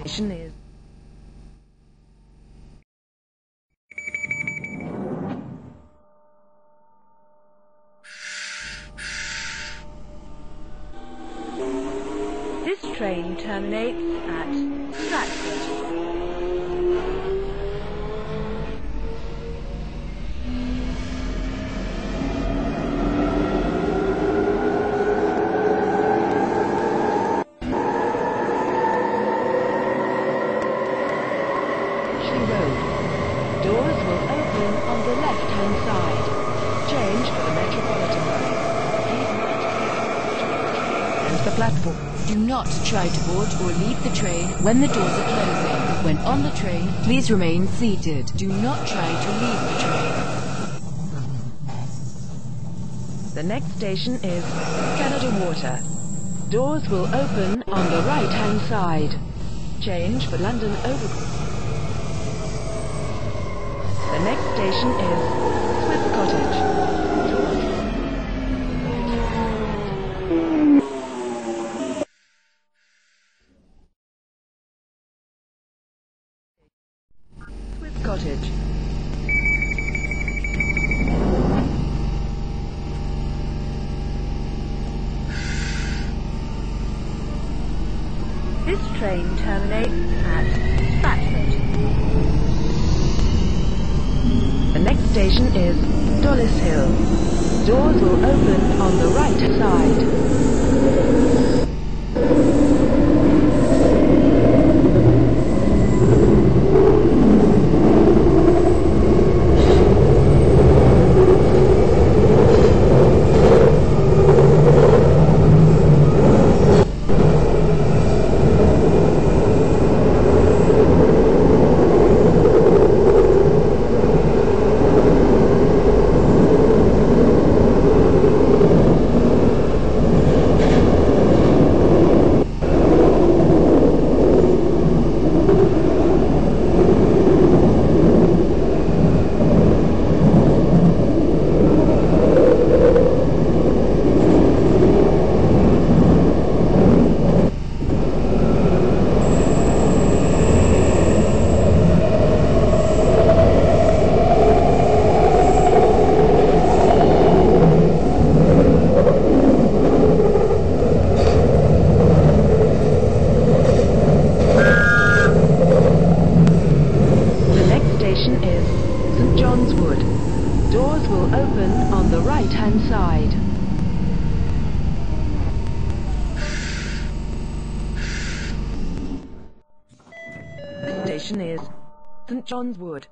station is This train terminates at Stratford. Will open on the left-hand side. Change for the Metropolitan line. And the platform. Do not try to board or leave the train when the doors are closing. When on the train, please remain seated. Do not try to leave the train. The next station is Canada Water. Doors will open on the right-hand side. Change for London Overground. The next station is Swiss Cottage. Swiss Cottage. This train terminates at Stratford. Station is Dollis Hill. Doors will open on the right side. The next station is St John's Wood. Doors will open on the right-hand side. This station is St John's Wood.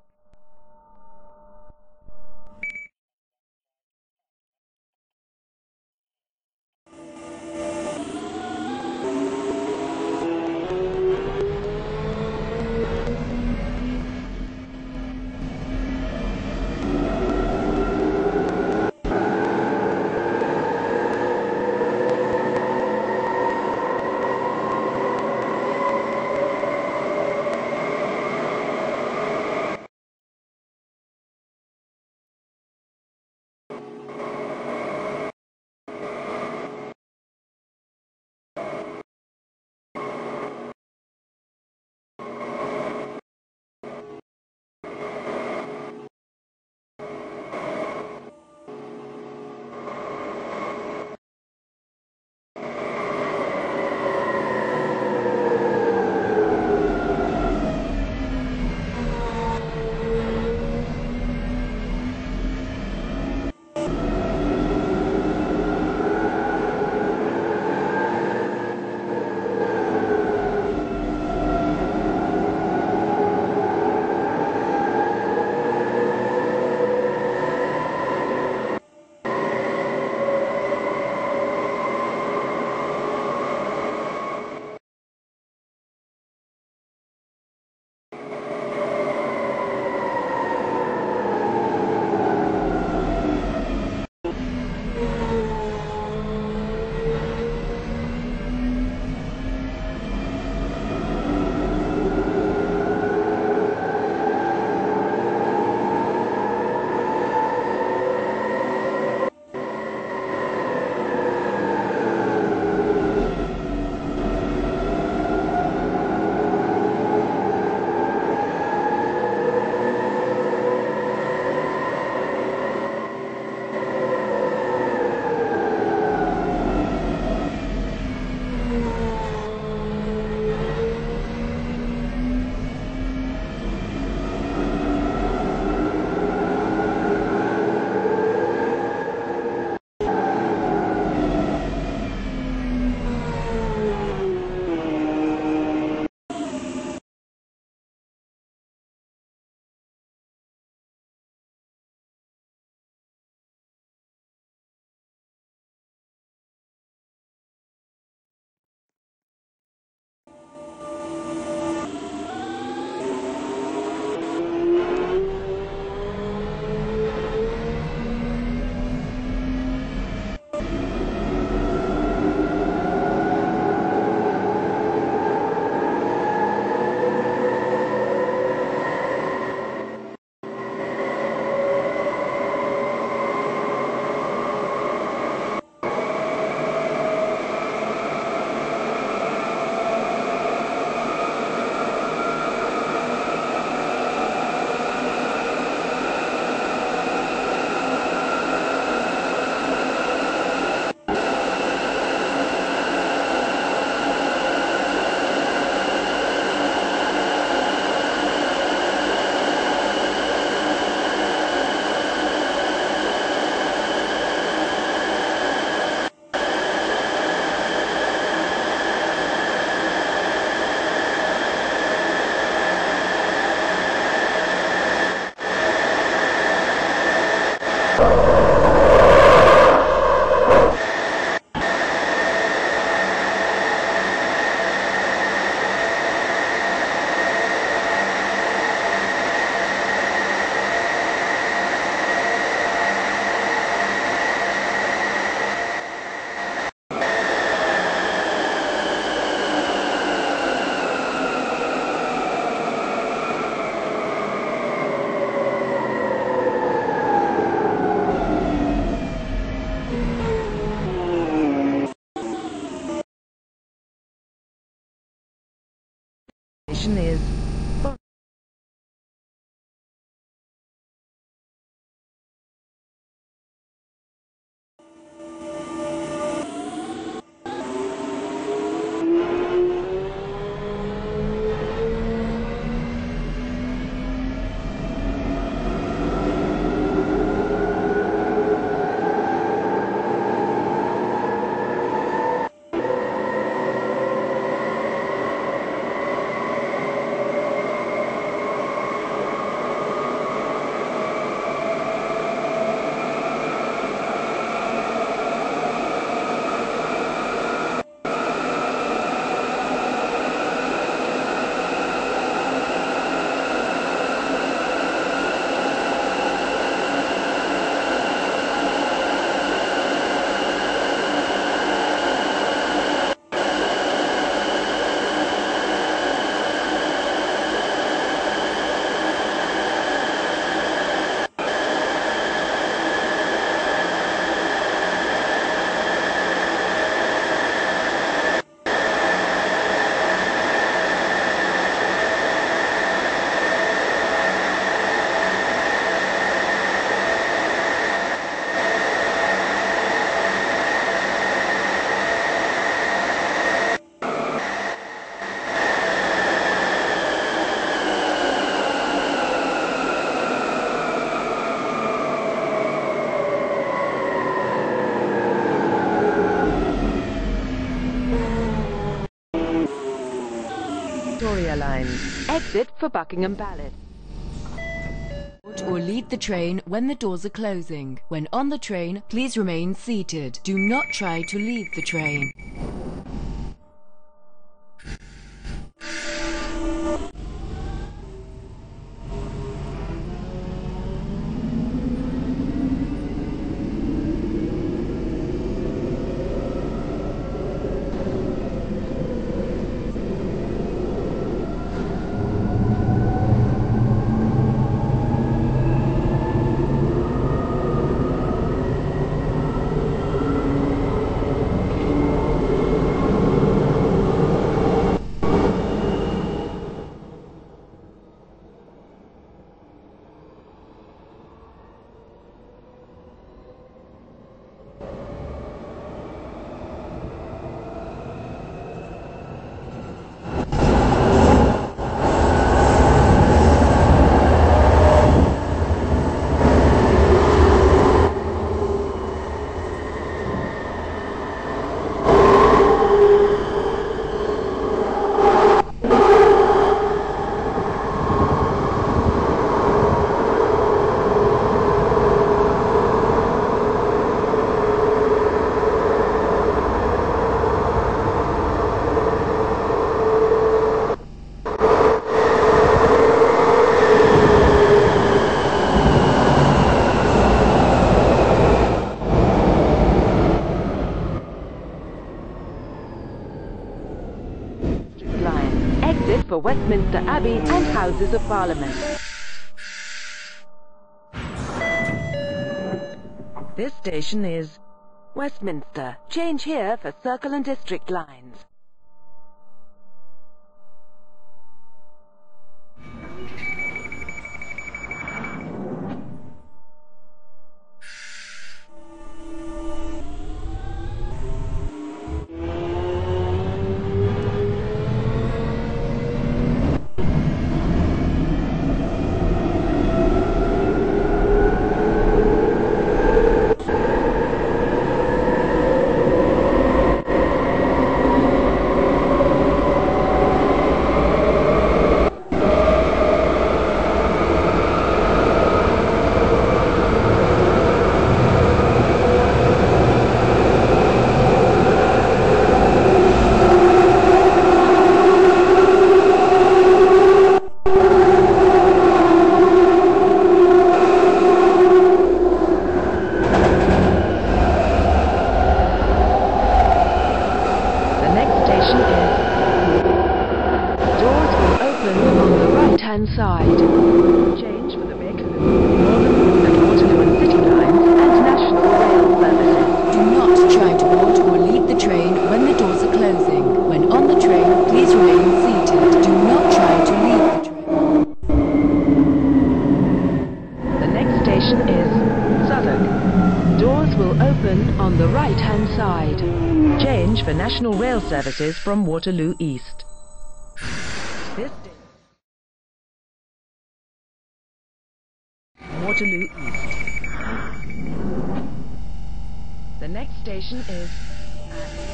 chinesa. Victoria Line. Exit for Buckingham Palace. Or leave the train when the doors are closing. When on the train, please remain seated. Do not try to leave the train. Line. Exit for Westminster Abbey and Houses of Parliament. This station is Westminster. Change here for Circle and District lines. left-hand side. Change for the Bakerloo. Northern Waterloo and City Lines and National Rail services. Do not try to board or leave the train when the doors are closing. When on the train, please remain seated. Do not try to leave the train. The next station is Southwark. Doors will open on the right-hand side. Change for National Rail services from Waterloo East. This Waterloo East. The next station is at